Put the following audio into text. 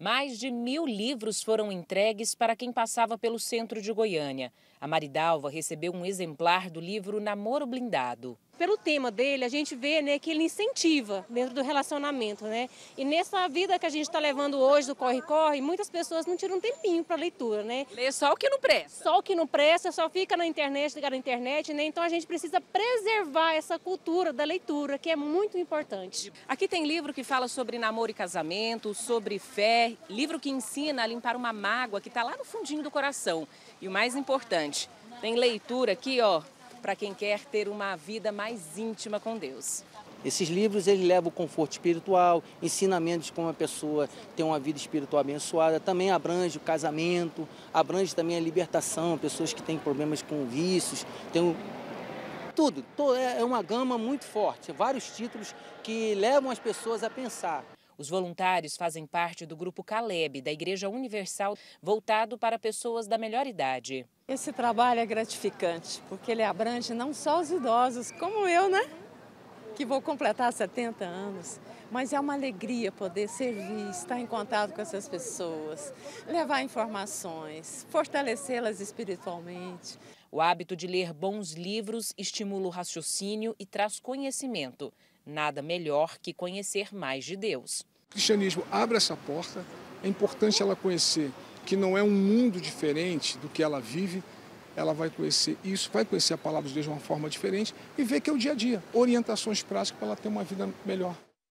Mais de mil livros foram entregues para quem passava pelo centro de Goiânia. A Maridalva recebeu um exemplar do livro Namoro Blindado pelo tema dele, a gente vê né, que ele incentiva dentro do relacionamento. Né? E nessa vida que a gente está levando hoje do corre-corre, muitas pessoas não tiram um tempinho para leitura. Né? Lê só o que não presta. Só o que não presta, só fica na internet, ligar na internet. Né? Então a gente precisa preservar essa cultura da leitura, que é muito importante. Aqui tem livro que fala sobre namoro e casamento, sobre fé, livro que ensina a limpar uma mágoa que está lá no fundinho do coração. E o mais importante, tem leitura aqui, ó, para quem quer ter uma vida mais íntima com Deus. Esses livros eles levam conforto espiritual, ensinamentos como a pessoa tem uma vida espiritual abençoada, também abrange o casamento, abrange também a libertação, pessoas que têm problemas com vícios, tem tudo, é, é uma gama muito forte, vários títulos que levam as pessoas a pensar. Os voluntários fazem parte do grupo Caleb, da Igreja Universal, voltado para pessoas da melhor idade. Esse trabalho é gratificante, porque ele abrange não só os idosos, como eu, né? Que vou completar 70 anos. Mas é uma alegria poder servir, estar em contato com essas pessoas, levar informações, fortalecê-las espiritualmente. O hábito de ler bons livros estimula o raciocínio e traz conhecimento. Nada melhor que conhecer mais de Deus. O cristianismo abre essa porta, é importante ela conhecer que não é um mundo diferente do que ela vive, ela vai conhecer isso, vai conhecer a palavra de Deus de uma forma diferente e ver que é o dia a dia, orientações práticas para ela ter uma vida melhor.